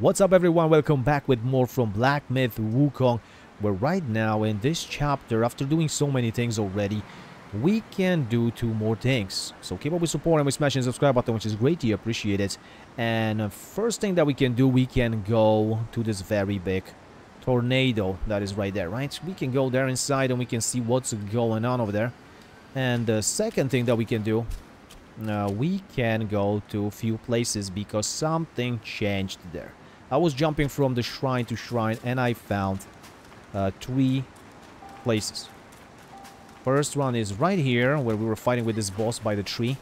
What's up everyone, welcome back with more from Black Myth Wukong where right now in this chapter, after doing so many things already, we can do two more things. So keep up with support and with smashing the subscribe button which is greatly appreciated. And first thing that we can do, we can go to this very big tornado that is right there, right? We can go there inside and we can see what's going on over there. And the second thing that we can do, uh, we can go to a few places because something changed there. I was jumping from the shrine to shrine and I found uh, three places. First one is right here where we were fighting with this boss by the tree.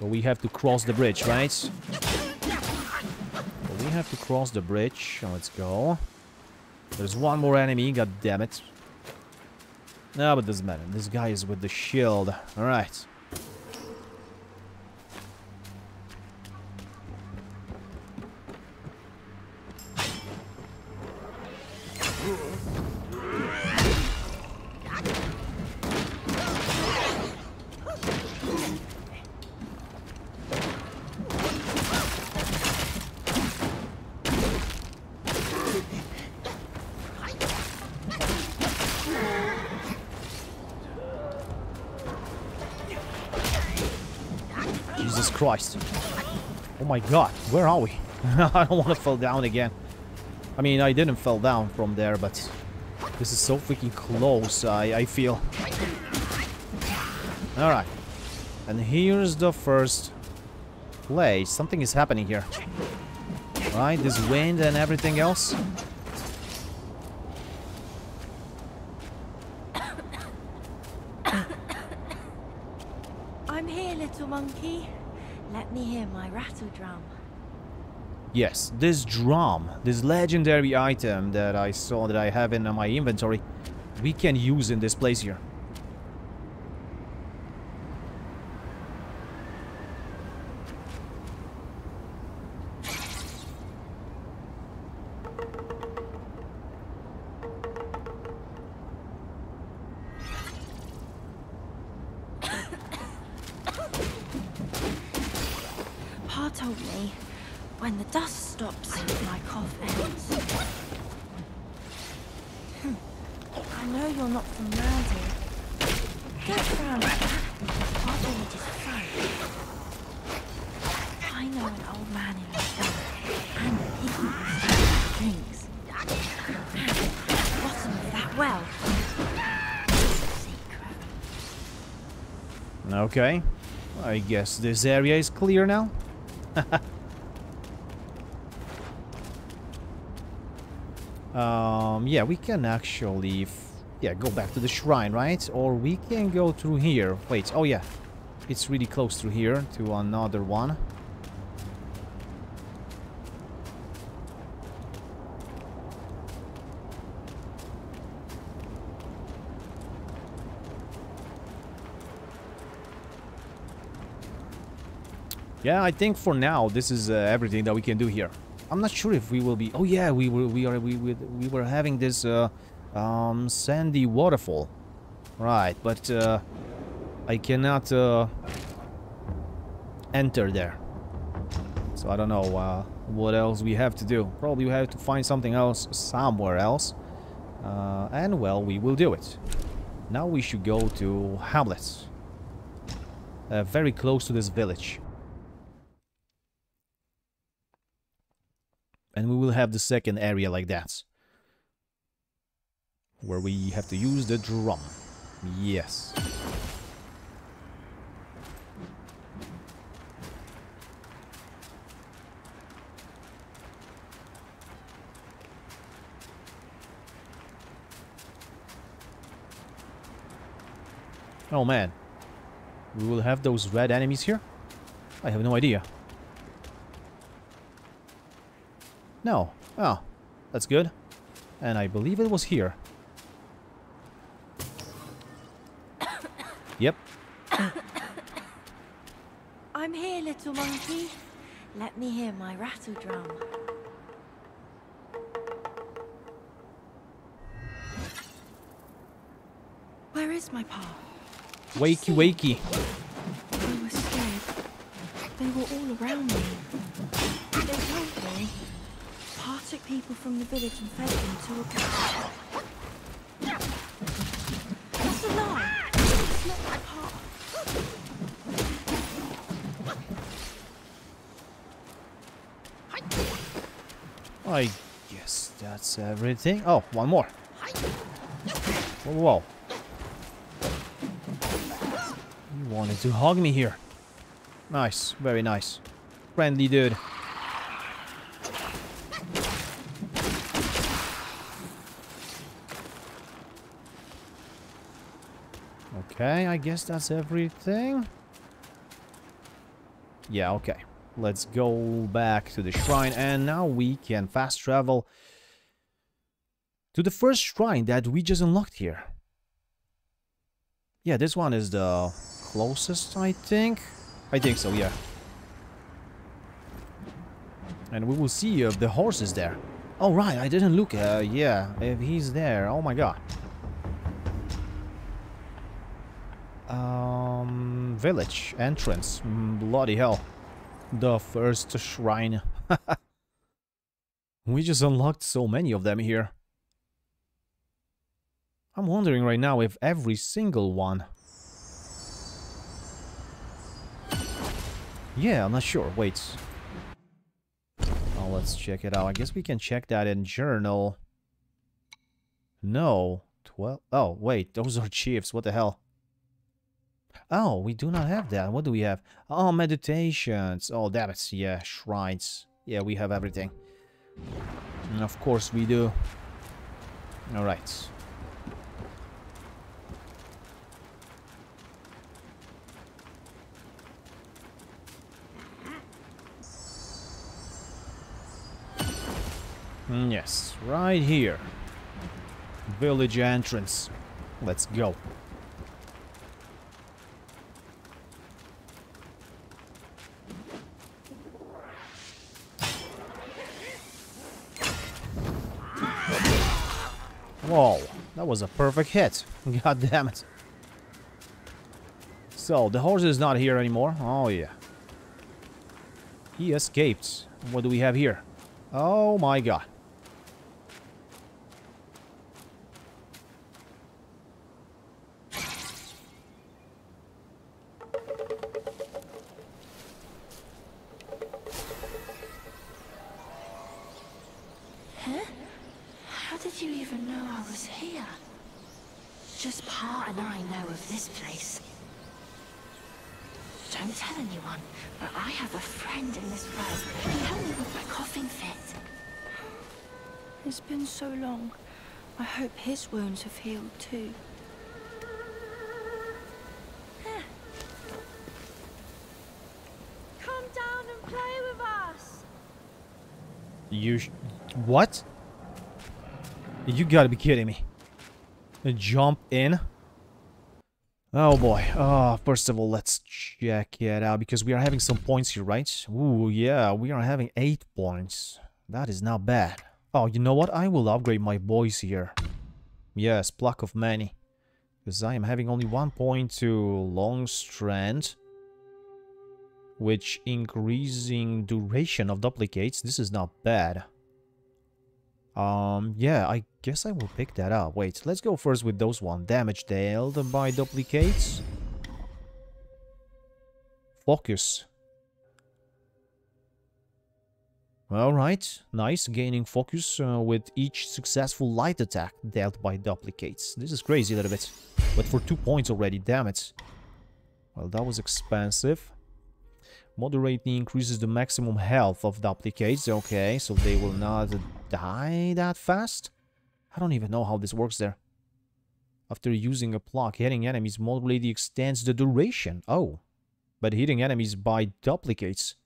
But we have to cross the bridge, right? We have to cross the bridge. Let's go. There's one more enemy, god damn it. No, but doesn't matter. This guy is with the shield. Alright. Christ. Oh my god, where are we? I don't want to fall down again. I mean, I didn't fall down from there, but this is so freaking close, I, I feel. Alright. And here's the first place. Something is happening here. Right, this wind and everything else. I'm here, little monkey. Let me hear my rattle drum. Yes, this drum, this legendary item that I saw that I have in my inventory, we can use in this place here. From frown. I know an old man in the dark, and he drinks. Bottom of that well. Secret. Okay. I guess this area is clear now. um, yeah, we can actually... yeah, go back to the shrine, right? Or we can go through here. Wait, oh yeah. It's really close through here to another one. Yeah, I think for now this is uh, everything that we can do here. I'm not sure if we will be. Oh yeah, we were we are we we, we were having this uh, um, sandy waterfall, right? But uh, I cannot uh, enter there, so I don't know uh, what else we have to do. Probably we have to find something else somewhere else, uh, and well, we will do it. Now we should go to Hamlet, uh, very close to this village. and we will have the second area like that where we have to use the drum yes oh man we will have those red enemies here I have no idea No. Oh, that's good. And I believe it was here. Yep. I'm here, little monkey. Let me hear my rattle drum. Where is my pa? Wakey, wakey. I was scared. They were all around me. They told me. Pa took people from the village and fed them to a cat. That's a lie. It's not my pa. I guess that's everything. Oh, one more. Whoa. You wanted to hug me here. Nice, very nice. Friendly dude. Okay, I guess that's everything. Yeah, okay. Let's go back to the shrine and now we can fast travel to the first shrine that we just unlocked here. Yeah, this one is the closest, I think. I think so, yeah. And we will see if the horse is there. Oh, right, I didn't look. Uh, yeah, if he's there. Oh my god. Um, village entrance. Mm, bloody hell. The first shrine. we just unlocked so many of them here. I'm wondering right now if every single one. Yeah, I'm not sure. Wait. Oh, let's check it out. I guess we can check that in journal. No. 12. Oh, wait. Those are chiefs. What the hell? Oh, we do not have that. What do we have? Oh, meditations. Oh, it. Yeah, shrines. Yeah, we have everything. And of course we do. Alright. Mm, yes, right here. Village entrance. Let's go. Whoa, that was a perfect hit. God damn it. So, the horse is not here anymore. Oh, yeah. He escaped. What do we have here? Oh my god. What? You gotta be kidding me. Jump in? Oh boy. Uh, first of all, let's check it out because we are having some points here, right? Ooh, yeah, we are having 8 points. That is not bad. Oh, you know what? I will upgrade my boys here. Yes, Pluck of Many. Because I am having only one point to Long Strand. Which increasing duration of duplicates. This is not bad. Um, yeah, I guess I will pick that up. Wait, let's go first with those one. Damage dealt by duplicates. Focus. Alright, nice. Gaining focus uh, with each successful light attack dealt by duplicates. This is crazy a little bit. But for two points already, damn it. Well, that was expensive. Moderately increases the maximum health of duplicates. Okay, so they will not die that fast? I don't even know how this works there. After using a block, hitting enemies moderately extends the duration. Oh, but hitting enemies by duplicates.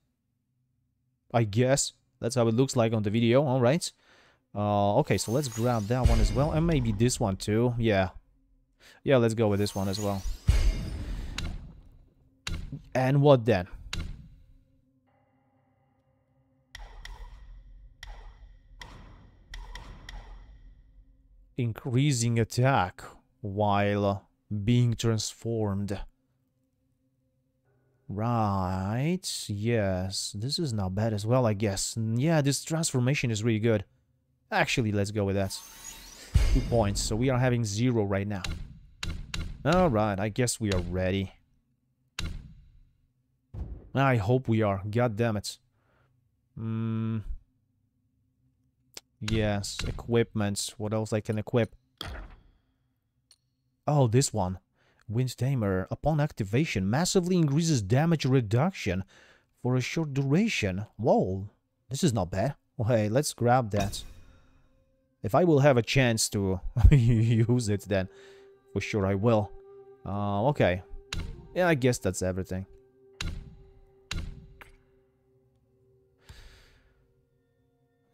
I guess that's how it looks like on the video. All right. Uh, okay, so let's grab that one as well. And maybe this one too. Yeah. Yeah, let's go with this one as well. And what then? Increasing attack while being transformed. Right, yes, this is not bad as well, I guess. Yeah, this transformation is really good. Actually, let's go with that. Two points, so we are having zero right now. Alright, I guess we are ready. I hope we are, god damn it. Hmm... Yes, equipment. What else I can equip? Oh, this one. Wind Tamer. Upon activation, massively increases damage reduction for a short duration. Whoa, this is not bad. Hey, let's grab that. If I will have a chance to use it, then for sure I will. Uh, okay. Yeah, I guess that's everything.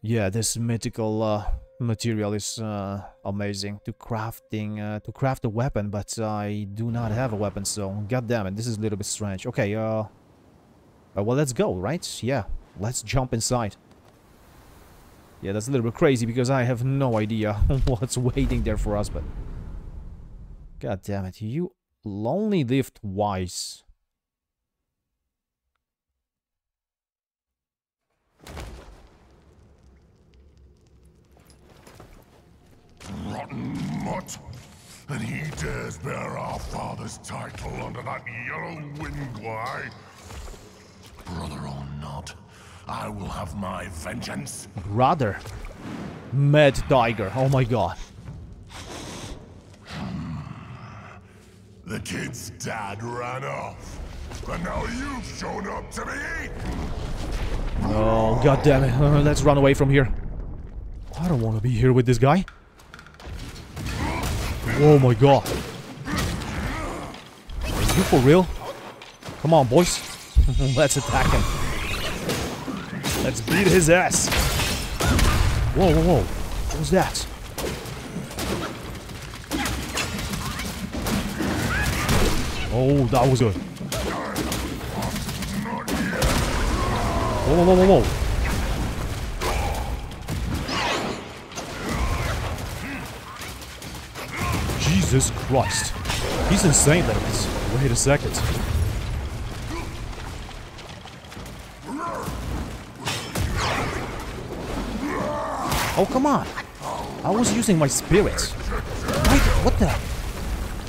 Yeah, this mythical uh, material is uh, amazing to crafting uh, to craft a weapon, but I do not have a weapon, so god damn it, this is a little bit strange. Okay, uh, uh well, let's go, right? Yeah, let's jump inside. Yeah, that's a little bit crazy because I have no idea what's waiting there for us, but god damn it, you only live twice. Rotten mutt. And he dares bear our father's title under that yellow wind glide. Brother or not, I will have my vengeance. Brother. Mad Tiger. Oh my god. The kid's dad ran off. But now you've shown up to me. Oh, god damn it. Uh, let's run away from here. I don't want to be here with this guy. Oh my god. Are you for real? Come on, boys. Let's attack him. Let's beat his ass. Whoa, whoa, whoa. What was that? Oh, that was good. Whoa, whoa, whoa, whoa, Jesus Christ. He's insane, that is. Wait a second. Oh, come on. I was using my spirit. What the?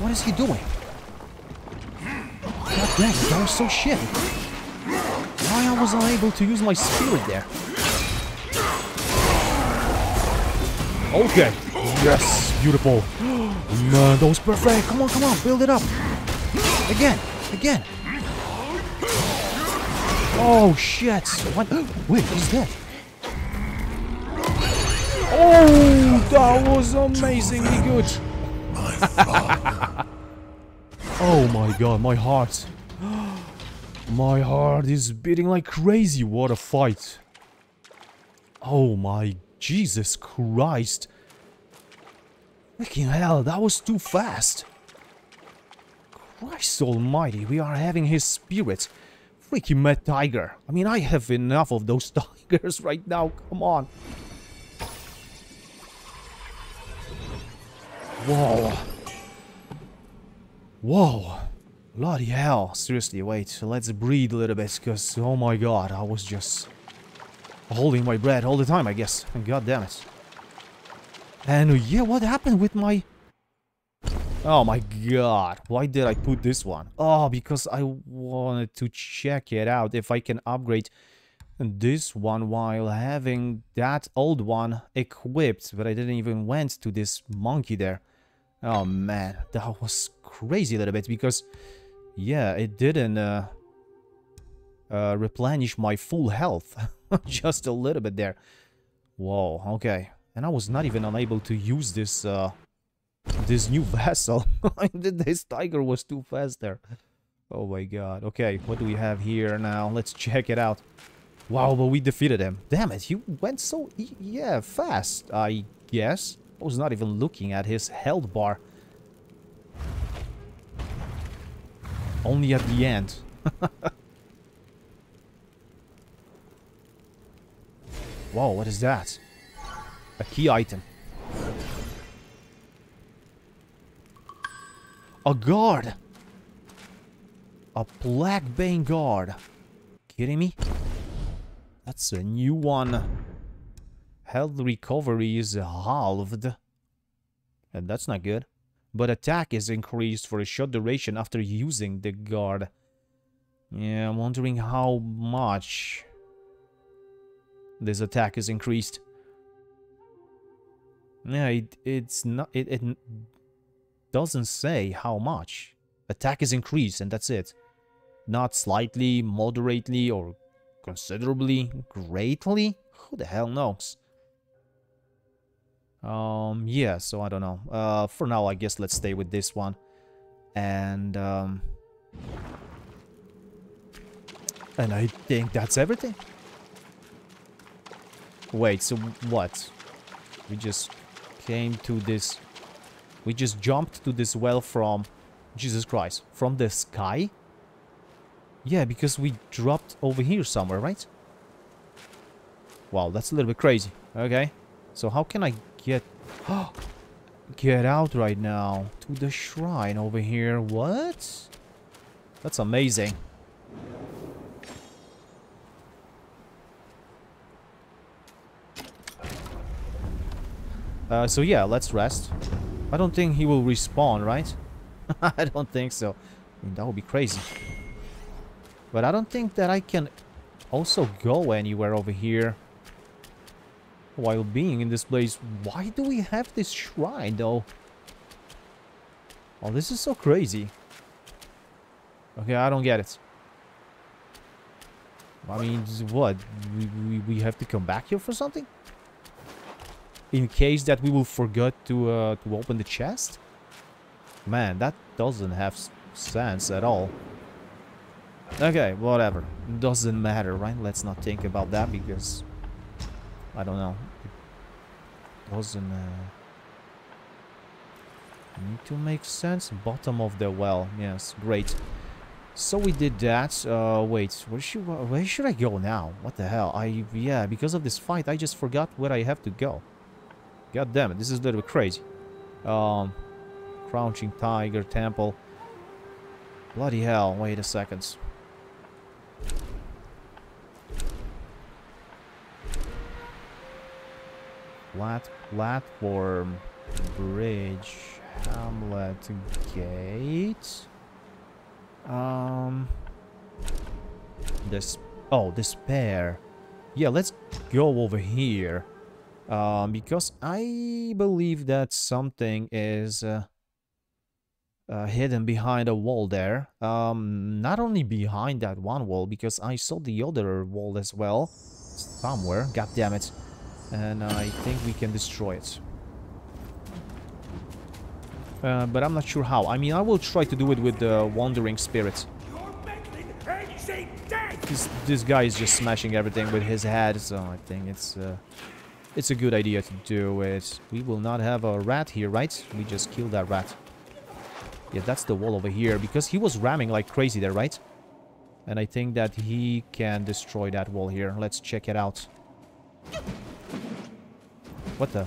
What is he doing? God damn, that was so shit. Why I was unable to use my spirit there? Okay. Yes, beautiful. Man, that was perfect. Come on, come on, build it up. Again, again. Oh, shit. What? Wait, he's dead. Oh, that was amazingly good. oh my god, my heart. My heart is beating like crazy. What a fight. Oh my Jesus Christ. Freaking hell, that was too fast. Christ almighty, we are having his spirit. Freaking mad tiger. I mean, I have enough of those tigers right now. Come on. Whoa. Whoa. Bloody hell. Seriously, wait. Let's breathe a little bit, because, oh my god, I was just holding my breath all the time, I guess. God damn it. And yeah, what happened with my... Oh my god, why did I put this one? Oh, because I wanted to check it out if I can upgrade this one while having that old one equipped, but I didn't even went to this monkey there. Oh man, that was crazy a little bit because, yeah, it didn't uh, uh, replenish my full health, just a little bit there. Whoa, okay. And I was not even unable to use this, uh, this new vessel. this tiger was too fast there. Oh my god. Okay, what do we have here now? Let's check it out. Wow, but we defeated him. Damn it, he went so, e yeah, fast, I guess. I was not even looking at his health bar. Only at the end. Whoa, what is that? A key item. A guard! A Black Bane guard. Kidding me? That's a new one. Health recovery is halved. And that's not good. But attack is increased for a short duration after using the guard. Yeah, I'm wondering how much this attack is increased. Yeah, it, it's not. It, it doesn't say how much. Attack is increased, and that's it. Not slightly, moderately, or considerably, greatly. Who the hell knows? Um, yeah, so I don't know. Uh, for now, I guess let's stay with this one. And, um... And I think that's everything. Wait, so what? We just came to this... We just jumped to this well from... Jesus Christ. From the sky? Yeah, because we dropped over here somewhere, right? Wow, that's a little bit crazy. Okay. So how can I get... get out right now to the shrine over here? What? That's amazing. Uh, so yeah, let's rest. I don't think he will respawn, right? I don't think so. I mean, that would be crazy. But I don't think that I can also go anywhere over here while being in this place. Why do we have this shrine, though? Oh, this is so crazy. Okay, I don't get it. I mean, what? We, we, we have to come back here for something? In case that we will forget to, uh, to open the chest? Man, that doesn't have sense at all. Okay, whatever. Doesn't matter, right? Let's not think about that because... I don't know. It doesn't... Uh, need to make sense. Bottom of the well. Yes, great. So we did that. Uh, wait, where should where should I go now? What the hell? I yeah, because of this fight, I just forgot where I have to go. God damn it, this is a little bit crazy. Um, Crouching Tiger Temple. Bloody hell! Wait a second. Flat platform, bridge, Hamlet Gate. Um, this. Oh, despair. Yeah, let's go over here. Um, because I believe that something is uh, uh, hidden behind a wall there. Um, not only behind that one wall, because I saw the other wall as well. Somewhere. God damn it. And I think we can destroy it. Uh, but I'm not sure how. I mean, I will try to do it with the Wandering Spirit. This, this guy is just smashing everything with his head, so I think it's uh, it's a good idea to do it. We will not have a rat here, right? We just killed that rat. Yeah, that's the wall over here, because he was ramming like crazy there, right? And I think that he can destroy that wall here. Let's check it out. What the?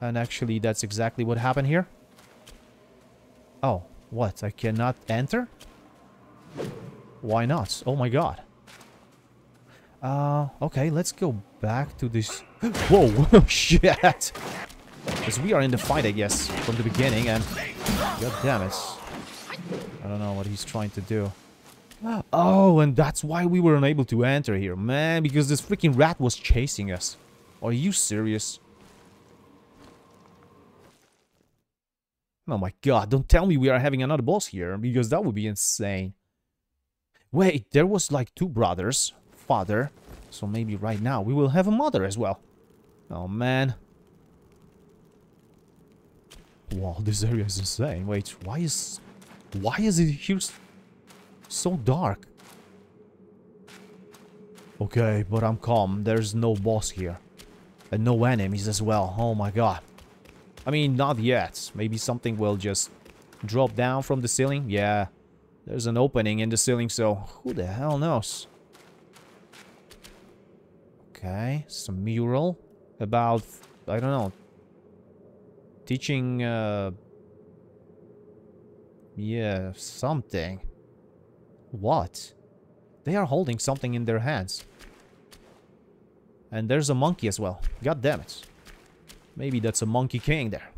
And actually, that's exactly what happened here. Oh, what? I cannot enter? Why not? Oh my god. Uh, okay, let's go back to this... Whoa, shit! Because we are in the fight, I guess, from the beginning, and... God damn it. I don't know what he's trying to do. Oh, and that's why we were unable to enter here, man, because this freaking rat was chasing us. Are you serious? Oh my god, don't tell me we are having another boss here, because that would be insane. Wait, there was like two brothers, father, so maybe right now we will have a mother as well. Oh man. Wow, this area is insane. Wait, why is... Why is it here so dark? Okay, but I'm calm. There's no boss here. And no enemies as well. Oh my god. I mean, not yet. Maybe something will just drop down from the ceiling. Yeah, there's an opening in the ceiling, so who the hell knows? Okay, some mural about I don't know. Teaching, uh... Yeah, something. What? They are holding something in their hands. And there's a monkey as well. God damn it. Maybe that's a monkey king there.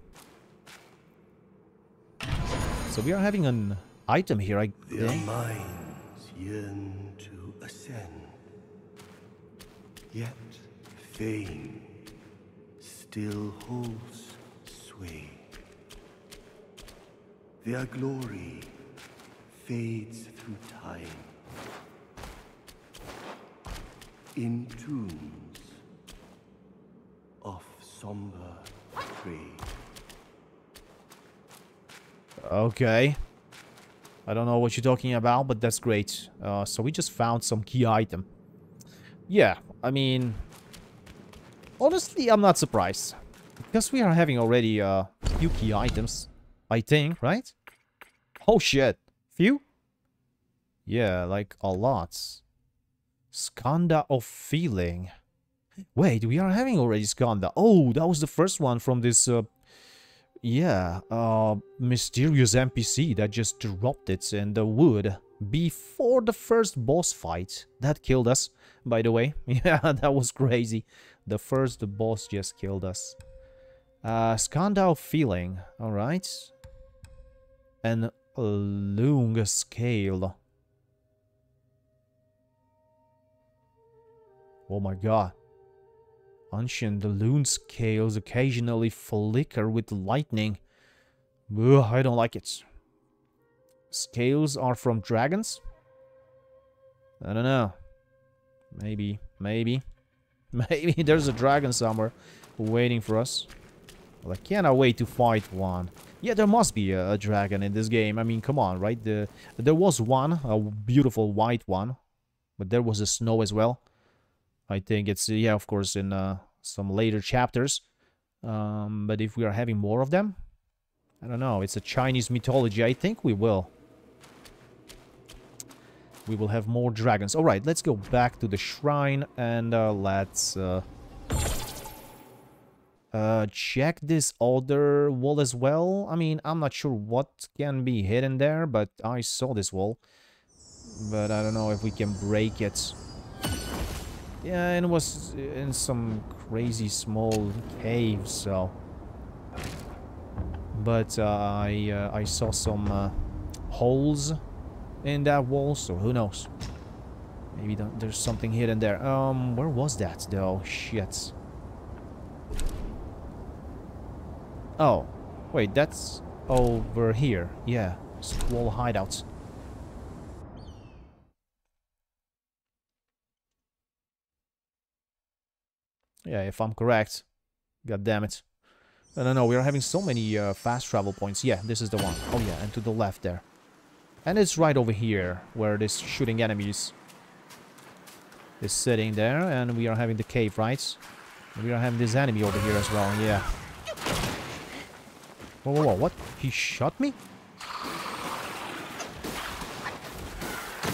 So we are having an item here, I think. minds yearn to ascend. Yet fame still holds sway. Their glory fades through time. In tombs of somber trade. Okay. I don't know what you're talking about, but that's great. Uh, so we just found some key item. Yeah, I mean... Honestly, I'm not surprised. Because we are having already a few key items. I think, right? Oh shit. Few? Yeah, like a lot. Skanda of Feeling. Wait, we are having already Skanda. Oh, that was the first one from this... Uh, yeah, uh, mysterious NPC that just dropped it in the wood before the first boss fight. That killed us, by the way. Yeah, that was crazy. The first boss just killed us. Uh, Skandal Feeling, alright. And Loong Scale. Oh my god. Ancient loong scales occasionally flicker with lightning. Ugh, I don't like it. Scales are from dragons? I don't know. Maybe, maybe. Maybe there's a dragon somewhere waiting for us. Well, I cannot wait to fight one. Yeah, there must be a, a dragon in this game. I mean, come on, right? The, there was one, a beautiful white one. But there was a snow as well. I think it's, yeah, of course, in uh, some later chapters. Um, but if we are having more of them, I don't know. It's a Chinese mythology. I think we will. We will have more dragons. All right, let's go back to the shrine and uh, let's uh, uh, check this other wall as well. I mean, I'm not sure what can be hidden there, but I saw this wall. But I don't know if we can break it. Yeah, and it was in some crazy small cave, so... But uh, I, uh, I saw some uh, holes in that wall, so who knows? Maybe there's something hidden there. Um, where was that, though? Shit. Oh, wait, that's over here. Yeah, Squall hideouts. Yeah, if I'm correct. God damn it. I don't know, we are having so many uh, fast travel points. Yeah, this is the one. Oh yeah, and to the left there. And it's right over here, where this shooting enemies is sitting there. And we are having the cave, right? And we are having this enemy over here as well, yeah. Whoa, whoa, whoa, what? He shot me?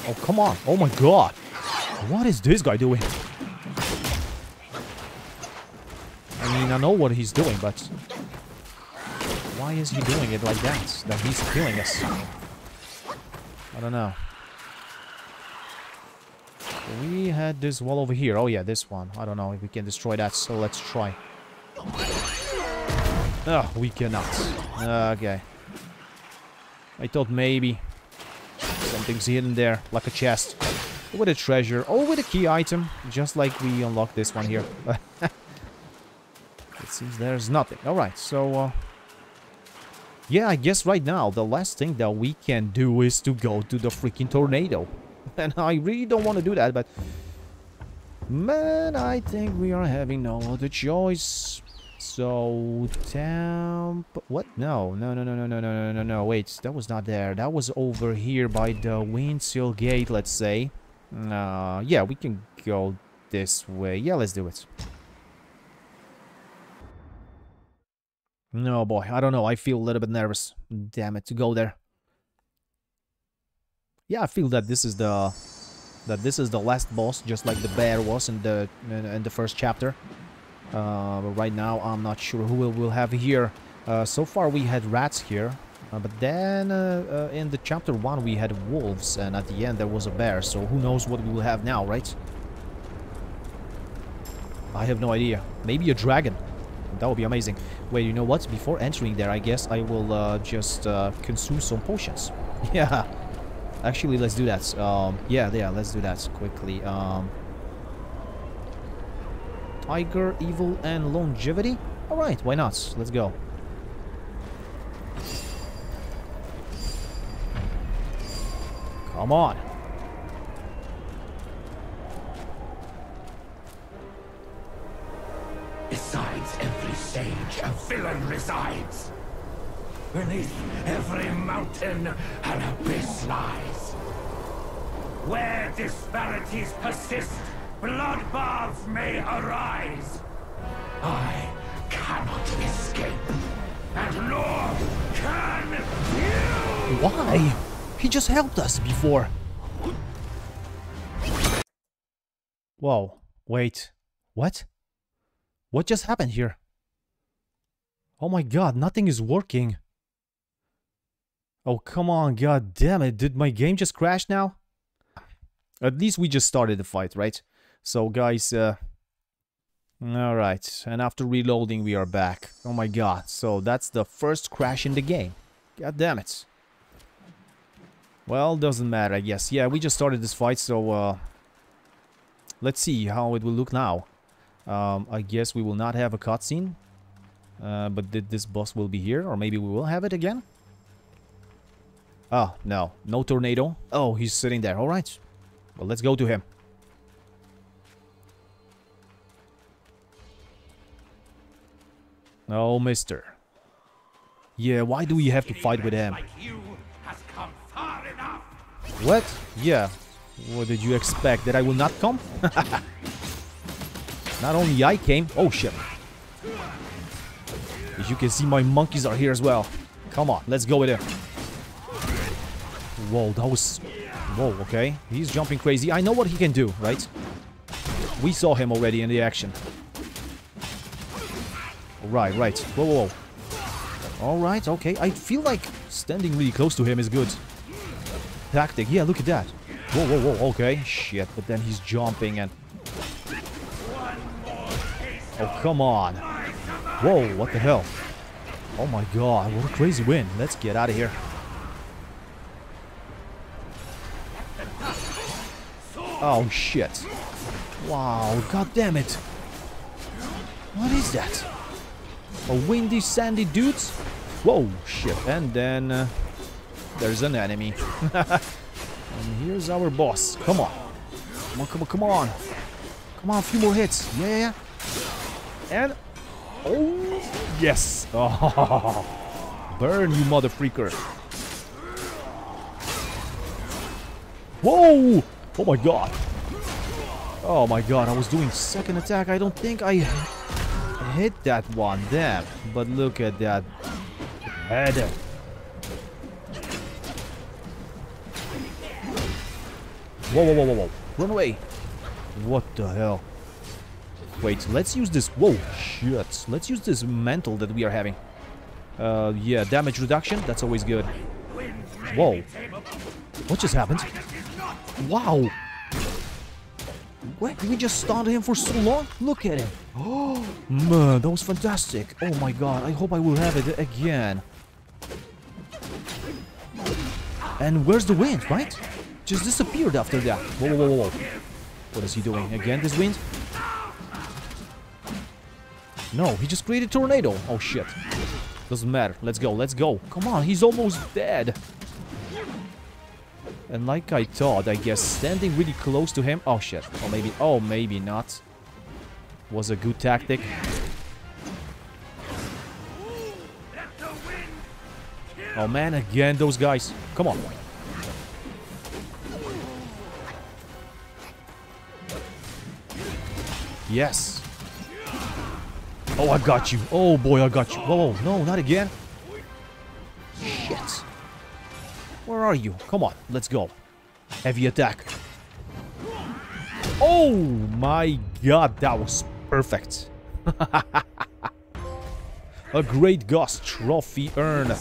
Oh, come on. Oh my god. What is this guy doing? I mean, I know what he's doing, but... Why is he doing it like that? That he's killing us? I don't know. We had this wall over here. Oh yeah, this one. I don't know if we can destroy that, so let's try. Oh, we cannot. Okay. I thought maybe something's hidden there, like a chest. With a treasure, or with a key item, just like we unlocked this one here. It seems there's nothing. Alright, so... Uh, yeah, I guess right now the last thing that we can do is to go to the freaking tornado. And I really don't want to do that, but... Man, I think we are having no other choice. So, temp... What? No, no, no, no, no, no, no, no, no, wait. That was not there. That was over here by the Windseal Gate, let's say. Uh, yeah, we can go this way. Yeah, let's do it. No, boy, I don't know. I feel a little bit nervous. Damn it, to go there. Yeah, I feel that this is the that this is the last boss, just like the bear was in the in, the first chapter. Uh, but right now, I'm not sure who we'll, we'll have here. Uh, so far, we had rats here. Uh, but then uh, uh, in the chapter 1 we had wolves and at the end there was a bear so who knows what we will have now right I have no idea maybe a dragon that would be amazing. Wait you know what? Before entering there I guess I will uh, just uh, consume some potions. Yeah. Actually let's do that. Um, yeah yeah let's do that quickly. Um, tiger evil and longevity? Alright why not? Let's go. Come on. A villain resides. Beneath every mountain, an abyss lies. Where disparities persist, bloodbaths may arise. I cannot escape, and nor can you! Why? He just helped us before. Whoa, wait. What? What just happened here? Oh my god, nothing is working. Oh, come on, god damn it. Did my game just crash now? At least we just started the fight, right? So, guys, uh... Alright, and after reloading, we are back. Oh my god, so that's the first crash in the game. God damn it. Well, doesn't matter, I guess. Yeah, we just started this fight, so... Uh, let's see how it will look now. Um, I guess we will not have a cutscene. Uh, but th this boss will be here, or maybe we will have it again? Oh, no. No tornado. Oh, he's sitting there. Alright. Well, let's go to him. Oh, mister. Yeah, why do we have to fight with him? Like you has come far enough. What? Yeah. What did you expect? That I will not come? not only I came. Oh, shit. As you can see, my monkeys are here as well. Come on, let's go with him. Whoa, that was... Whoa, okay. He's jumping crazy. I know what he can do, right? We saw him already in the action. Right, right. Whoa, whoa. Alright, okay. I feel like standing really close to him is good. Tactic. Yeah, look at that. Whoa, whoa, whoa. Okay. Shit, but then he's jumping and... Oh, come on. Whoa, what the hell? Oh my god, what a crazy win. Let's get out of here. Oh shit. Wow, god damn it. What is that? A windy sandy dude? Whoa, shit. And then uh, there's an enemy. and here's our boss. Come on. Come on, come on, come on. Come on, a few more hits. Yeah, yeah, yeah. And Oh, yes. Oh, burn, you mother freaker. Whoa! Oh my god. Oh my god, I was doing second attack. I don't think I hit that one. Damn. But look at that head. Whoa, whoa, whoa, whoa, whoa. Run away. What the hell? Wait, let's use this... Whoa, shit. Let's use this mantle that we are having. Uh, yeah, damage reduction. That's always good. Whoa. What just happened? Wow. Wait, we just stunned him for so long? Look at him. Oh, man, that was fantastic. Oh my god, I hope I will have it again. And where's the wind, right? Just disappeared after that. Whoa, whoa, whoa, whoa. What is he doing? Again, this wind? No, he just created tornado. Oh, shit. Doesn't matter. Let's go, let's go. Come on, he's almost dead. And like I thought, I guess, standing really close to him... Oh, shit. Or maybe... Oh, maybe not. Was a good tactic. Oh, man, again, those guys. Come on. Yes. Oh, I got you. Oh, boy, I got you. Whoa, whoa, no, not again. Shit. Where are you? Come on, let's go. Heavy attack. Oh, my God, that was perfect. A Great Ghost Trophy urn.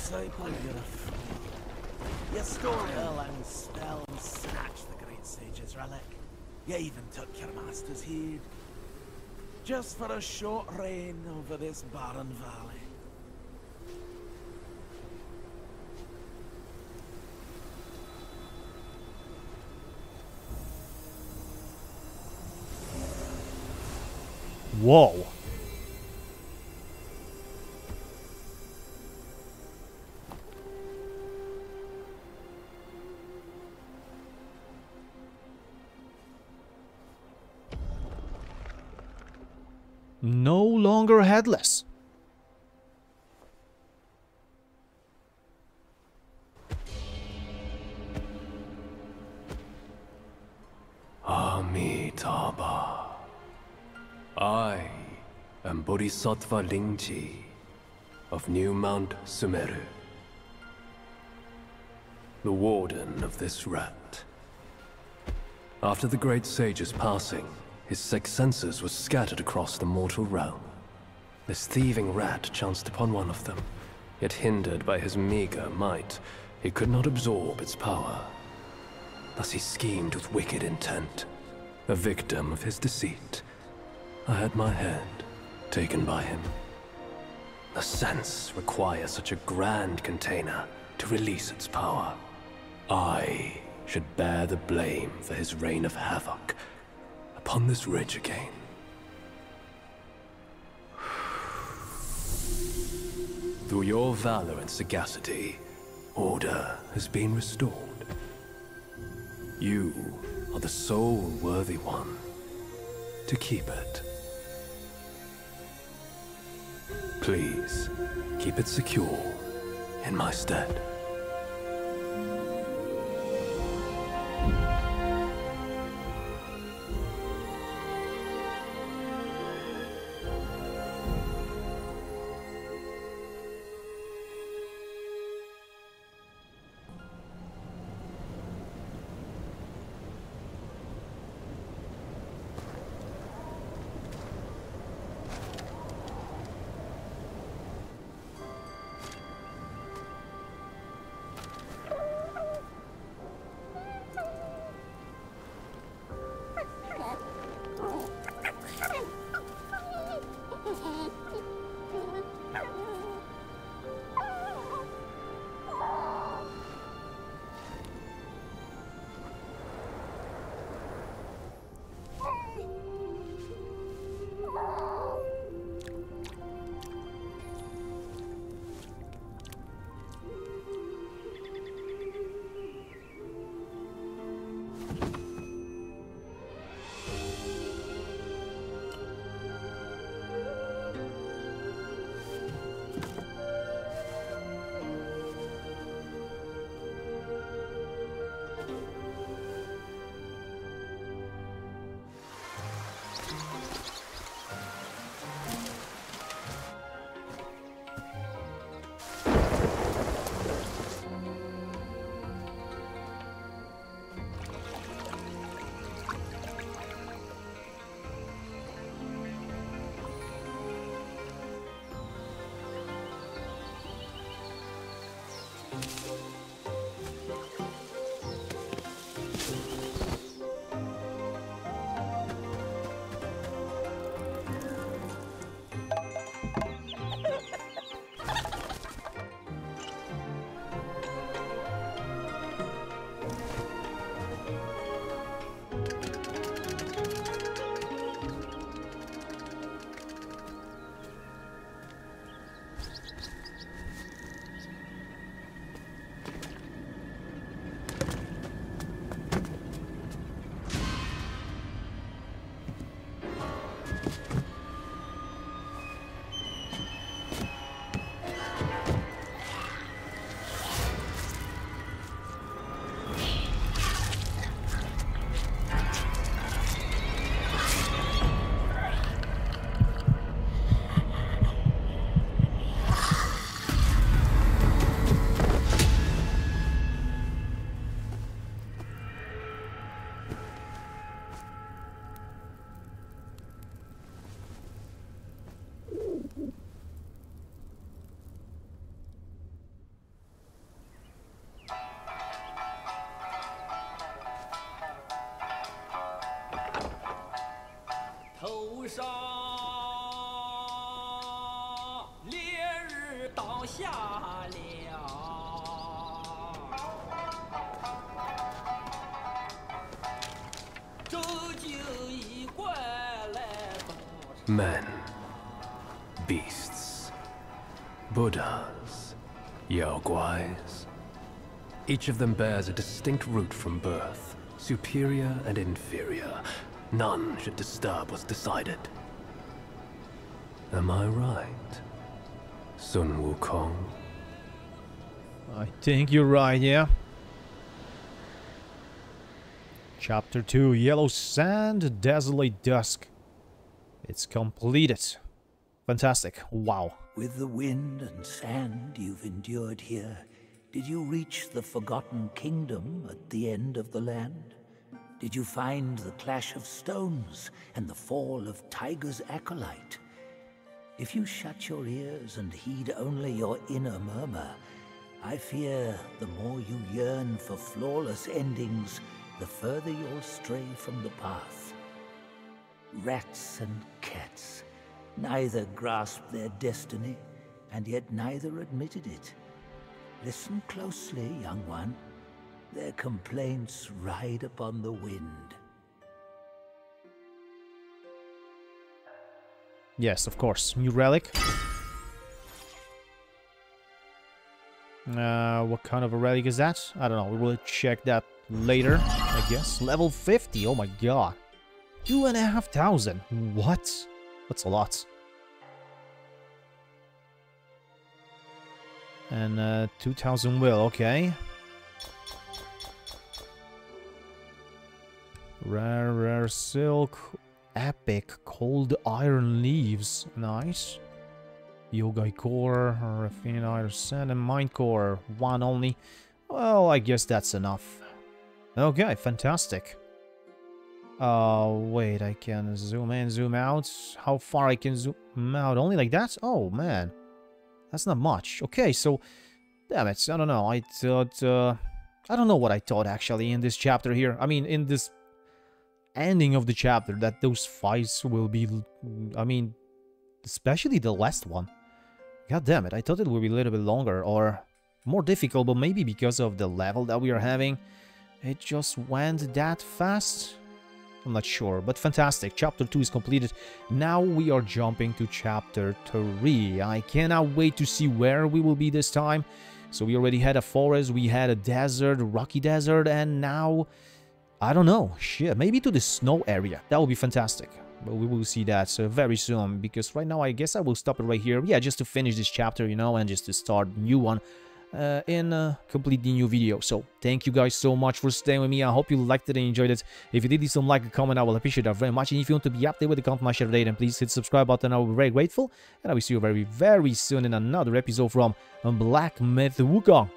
You even took your master's heed. Just for a short reign over this barren valley. Whoa. Headless. Amitabha. I am Bodhisattva Lingji of New Mount Sumeru. The warden of this rat. After the great sage's passing, his six senses were scattered across the mortal realm. This thieving rat chanced upon one of them, yet hindered by his meager might, he could not absorb its power. Thus he schemed with wicked intent. A victim of his deceit, I had my hand taken by him. The sense requires such a grand container to release its power. I should bear the blame for his reign of havoc upon this ridge again. Through your valor and sagacity, order has been restored. You are the sole worthy one to keep it. Please, keep it secure in my stead. Men, beasts, Buddhas, Yaoguais. Each of them bears a distinct root from birth, superior and inferior. None should disturb what's decided. Am I right, Sun Wukong? I think you're right, yeah. Chapter 2 Yellow Sand, Desolate Dusk. It's completed. Fantastic. Wow. With the wind and sand you've endured here, did you reach the Forgotten Kingdom at the end of the land? Did you find the clash of stones and the fall of Tiger's acolyte? If you shut your ears and heed only your inner murmur, I fear the more you yearn for flawless endings, the further you'll stray from the path. Rats and cats, neither grasped their destiny, and yet neither admitted it. Listen closely, young one. Their complaints ride upon the wind. Yes, of course. New relic. Uh, what kind of a relic is that? I don't know. We will check that later, I guess. Level 50. Oh my god. Two and a half thousand. What? That's a lot. And uh, 2000 will. Okay. Rare, rare silk. Epic. Cold iron leaves. Nice. Yaoguai core, refined iron sand, and mind core. One only. Well, I guess that's enough. Okay, fantastic. Uh, wait, I can zoom in, zoom out. How far I can zoom out? Only like that? Oh, man. That's not much. Okay, so... Damn it, I don't know. I thought, uh... I don't know what I thought, actually, in this chapter here. I mean, in this ending of the chapter, that those fights will be... I mean, especially the last one. God damn it, I thought it would be a little bit longer or more difficult, but maybe because of the level that we are having, it just went that fast? I'm not sure, but fantastic. Chapter 2 is completed. Now we are jumping to chapter 3. I cannot wait to see where we will be this time. So we already had a forest, we had a desert, rocky desert, and now... I don't know, shit, maybe to the snow area. That would be fantastic. But we will see that uh, very soon, because right now I guess I will stop it right here. Yeah, just to finish this chapter, you know, and just to start new one uh, in a completely new video. So thank you guys so much for staying with me. I hope you liked it and enjoyed it. If you did, leave some like and comment. I will appreciate that very much. And if you want to be updated with the content I share today, then please hit subscribe button. I will be very grateful. And I will see you very, very soon in another episode from Black Myth Wukong.